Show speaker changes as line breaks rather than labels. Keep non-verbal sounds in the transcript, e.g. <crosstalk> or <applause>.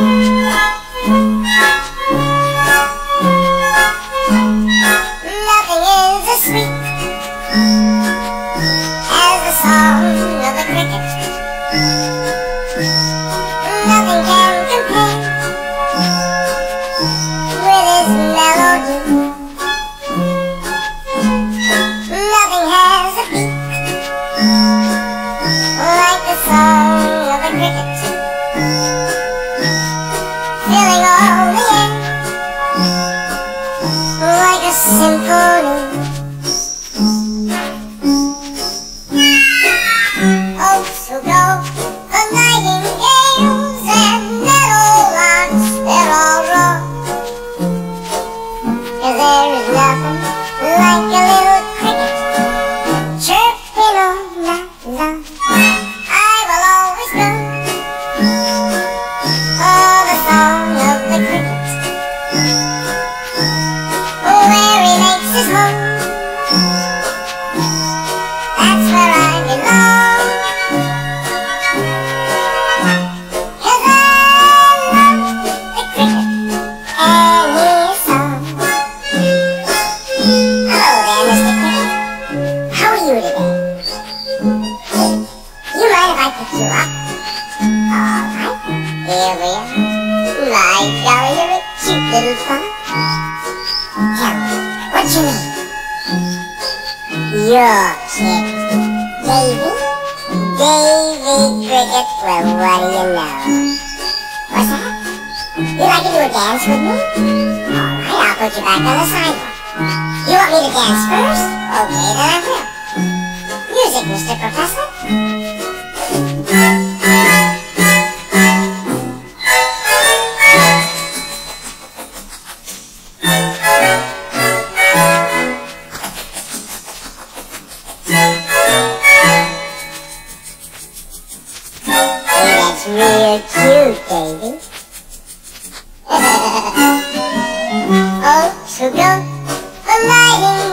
Nothing is as sweet as the song of the. like a symphony. you today? You mind if I pick up? Alright, here we are. My golly, you're a cute little fella. Tell me, what's your name? Your kid. Davy? Davy Cricket, well what do you know? What's that? You like to do a dance with me? Alright, I'll put you back on the sidewalk. You want me to dance first? Okay, then I will. Mr. Professor? <laughs> oh, sugar, lighting